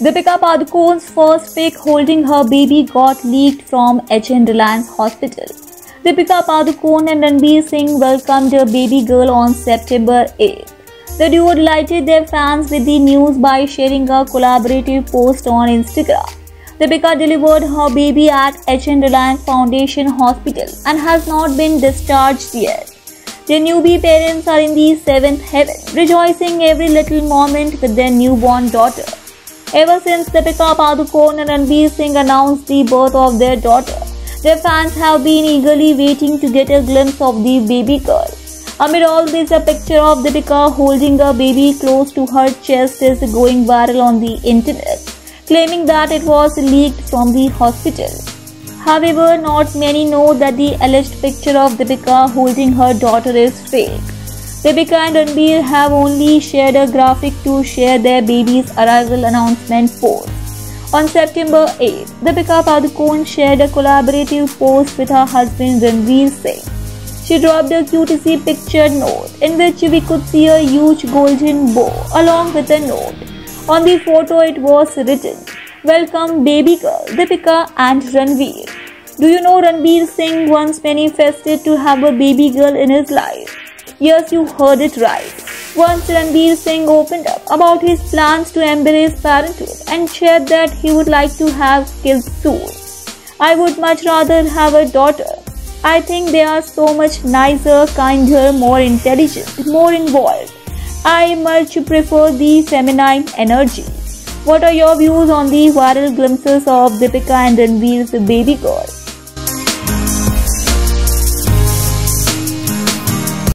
Deepika Padukone's first pic holding her baby got leaked from HN Reliance Hospital. Deepika Padukone and Ranveer Singh welcomed their baby girl on September 8. The duo delighted their fans with the news by sharing a collaborative post on Instagram. Deepika delivered her baby at HN Reliance Foundation Hospital and has not been discharged yet. Their newbie parents are in the seventh heaven, rejoicing every little moment with their newborn daughter. Ever since Deepika Padukone and Ranveer Singh announced the birth of their daughter, their fans have been eagerly waiting to get a glimpse of the baby girl. Amid all this, a picture of Deepika holding a baby close to her chest is going viral on the internet, claiming that it was leaked from the hospital. However, not many know that the alleged picture of Deepika holding her daughter is fake. Deepika and Ranveer have only shared a graphic to share their baby's arrival announcement post. On September 8, Deepika Padukone shared a collaborative post with her husband Ranveer Singh. She dropped a cutesy picture note in which we could see a huge golden bow along with a note. On the photo, it was written, Welcome baby girl Deepika and Ranveer. Do you know Ranveer Singh once manifested to have a baby girl in his life? Yes, you heard it right. Once Ranveer Singh opened up about his plans to embrace parenthood and shared that he would like to have kids soon. I would much rather have a daughter. I think they are so much nicer, kinder, more intelligent, more involved. I much prefer the feminine energy. What are your views on the viral glimpses of Deepika and Ranveer's baby girl?